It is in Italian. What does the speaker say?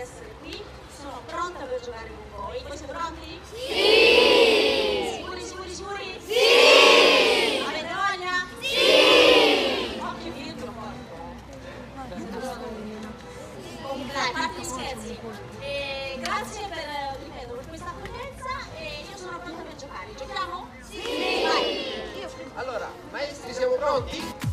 essere qui, sono pronta per giocare con voi. Voi siete pronti? Sì! Sicuri, sicuri, sicuri? Sì! Avete voglia? Sì! Occhio diritto al corpo. Dai, fatti gli scherzi. E grazie per, ripeto, per questa accoglienza e io sono pronta per giocare. Giochiamo? Sì! Vai. Allora, maestri, siamo pronti?